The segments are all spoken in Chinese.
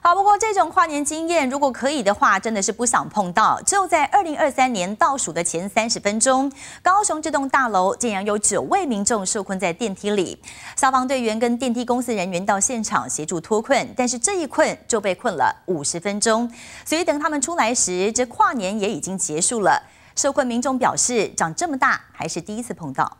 好，不过这种跨年经验，如果可以的话，真的是不想碰到。就在二零二三年倒数的前三十分钟，高雄这栋大楼竟然有九位民众受困在电梯里，消防队员跟电梯公司人员到现场协助脱困，但是这一困就被困了五十分钟。所以等他们出来时，这跨年也已经结束了。受困民众表示，长这么大还是第一次碰到。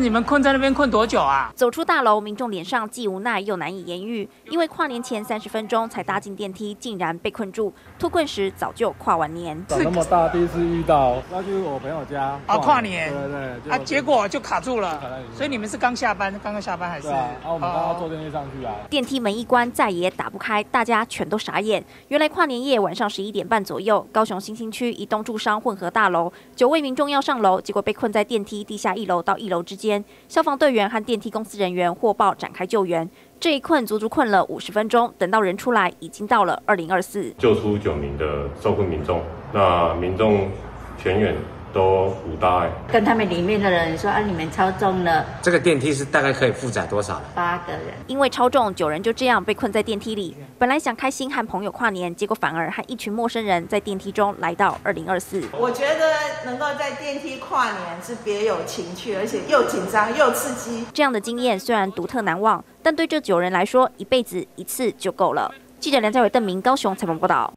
你们困在那边困多久啊？走出大楼，民众脸上既无奈又难以言喻，因为跨年前三十分钟才搭进电梯，竟然被困住。脱困时早就跨完年。长那么大第一次遇到，那就是我朋友家啊，跨年，对对啊，结果就卡住了。所以你们是刚下班，刚刚下班还是？啊，我们刚刚坐电梯上去啊。电梯门一关，再也打不开，大家全都傻眼。原来跨年夜晚上十一点半左右，高雄新兴区一栋住商混合大楼，九位民众要上楼，结果被困在电梯地下一楼到一楼之间，消防队。员和电梯公司人员获报展开救援，这一困足足困了五十分钟，等到人出来，已经到了二零二四。救出九名的受困民众，那民众全员。都五大碍。跟他们里面的人说啊，你们超重了。这个电梯是大概可以负载多少？八个人。因为超重，九人就这样被困在电梯里。本来想开心和朋友跨年，结果反而和一群陌生人在电梯中来到二零二四。我觉得能够在电梯跨年是别有情趣，而且又紧张又刺激。这样的经验虽然独特难忘，但对这九人来说，一辈子一次就够了。记者梁家伟、邓明高雄采访报道。